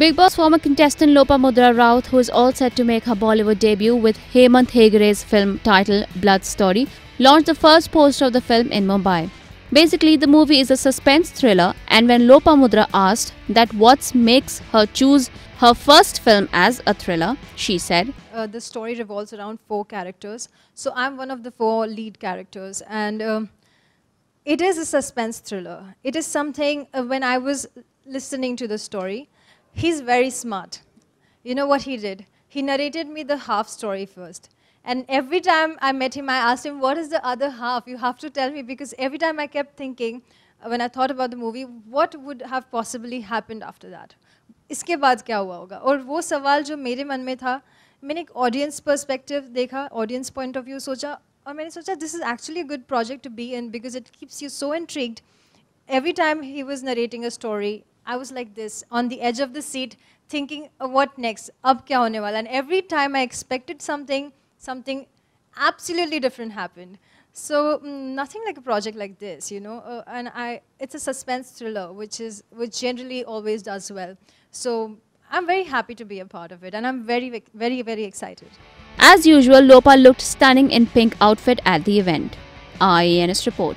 Bigg Boss former contestant Lopamudra Raut, who is all set to make her Bollywood debut with Hemanth Hegde's film titled Blood Story, launched the first poster of the film in Mumbai. Basically, the movie is a suspense thriller, and when Lopamudra asked that what makes her choose her first film as a thriller, she said, uh, The story revolves around four characters. So I'm one of the four lead characters, and um, it is a suspense thriller. It is something, uh, when I was listening to the story, he's very smart. You know what he did? He narrated me the half story first. And every time I met him, I asked him, what is the other half? You have to tell me because every time I kept thinking, uh, when I thought about the movie, what would have possibly happened after that? इसके बाद क्या हुआ होगा और वो सवाल जो मेरे मन में था मैंने एक ऑडियंस पर्सपेक्टिव देखा ऑडियंस पॉइंट ऑफ व्यू सोचा और मैंने सोचा this is actually a good project to be in because it keeps you so intrigued every time he was narrating a story, I was like this, on the edge of the seat, thinking, uh, what next? Ab kya hone wala? And every time I expected something, something absolutely different happened. So mm, nothing like a project like this, you know. Uh, and I, it's a suspense thriller, which is which generally always does well. So I'm very happy to be a part of it, and I'm very, very, very excited. As usual, Lopa looked stunning in pink outfit at the event. IANS report.